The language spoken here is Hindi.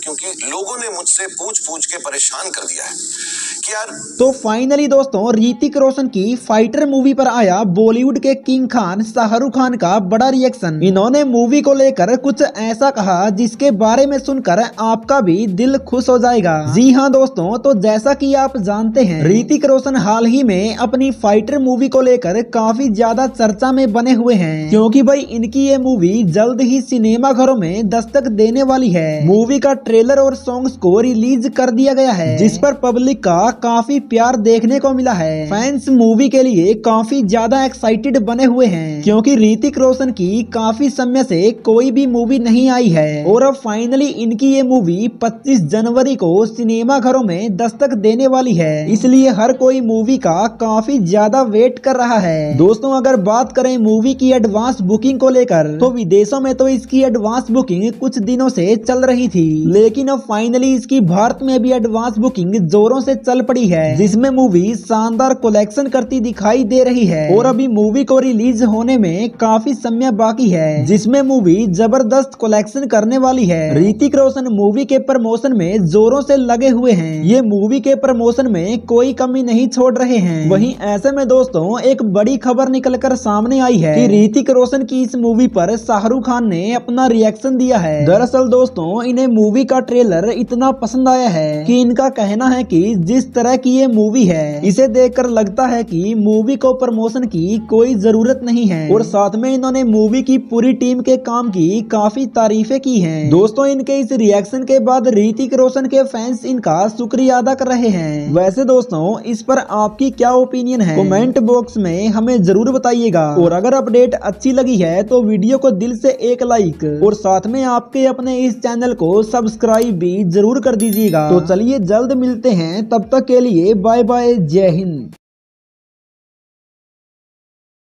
क्योंकि लोगों ने मुझसे पूछ पूछ के परेशान कर दिया है। तो फाइनली दोस्तों, ऋतिक रोशन की फाइटर मूवी पर आया बॉलीवुड के किंग खान शाहरुख खान का बड़ा रिएक्शन इन्होंने मूवी को लेकर कुछ ऐसा कहा, जिसके बारे में सुनकर आपका भी दिल खुश हो जाएगा। जी हाँ दोस्तों तो जैसा कि आप जानते हैं, ऋतिक रोशन हाल ही में अपनी फाइटर मूवी को लेकर काफ़ी ज़्यादा चर्चा में बने हुए हैं। क्योंकि भाई, इनकी ये मूवी जल्द ही सिनेमा घरों में दस्तक देने वाली है। मूवी का ट्रेलर और सॉन्ग्स को रिलीज़ कर दिया गया है, जिस पर पब्लिक का काफ़ी प्यार देखने को मिला है। फैंस मूवी के लिए काफ़ी ज़्यादा एक्साइटेड बने हुए हैं, क्योंकि ऋतिक रोशन की काफ़ी समय से कोई भी मूवी नहीं आई है। और अब फाइनली इनकी ये मूवी 25 जनवरी को सिनेमा घरों में दस्तक देने वाली है। इसलिए हर कोई मूवी का काफ़ी ज़्यादा वेट कर रहा है। दोस्तों, अगर बात करें मूवी की एडवांस बुकिंग को लेकर तो विदेशों में तो इसकी एडवांस बुकिंग कुछ दिनों से चल रही थी। लेकिन अब फाइनली इसकी भारत में भी एडवांस बुकिंग जोरों से चल पड़ी है। जिसमें मूवी शानदार कलेक्शन करती दिखाई दे रही है। और अभी मूवी को रिलीज़ होने में काफ़ी समय बाकी है। जिसमें मूवी ज़बरदस्त कलेक्शन करने वाली है। ऋतिक रोशन मूवी के प्रमोशन में जोरों से लगे हुए हैं। ये मूवी के प्रमोशन में कोई कमी नहीं छोड़ रहे हैं। वहीं ऐसे में दोस्तों एक बड़ी खबर निकल कर सामने आई है कि ऋतिक रोशन की इस मूवी पर शाहरुख खान ने अपना रिएक्शन दिया है। दरअसल दोस्तों इन्हें मूवी का ट्रेलर इतना पसंद आया है कि इनका कहना है कि तरह की ये मूवी है। इसे देखकर लगता है कि मूवी को प्रमोशन की कोई ज़रूरत नहीं है। और साथ में इन्होंने मूवी की पूरी टीम के काम की काफ़ी तारीफे की है। दोस्तों, इनके इस रिएक्शन के बाद ऋतिक रोशन के फैंस इनका शुक्रिया अदा कर रहे हैं। वैसे दोस्तों, इस पर आपकी क्या ओपिनियन है? कमेंट बॉक्स में हमें ज़रूर बताइएगा। और अगर अपडेट अच्छी लगी है तो वीडियो को दिल से एक लाइक और साथ में आपके अपने इस चैनल को सब्सक्राइब भी ज़रूर कर दीजिएगा। तो चलिए जल्द मिलते हैं। तब तक के लिए बाय बाय जय हिंद।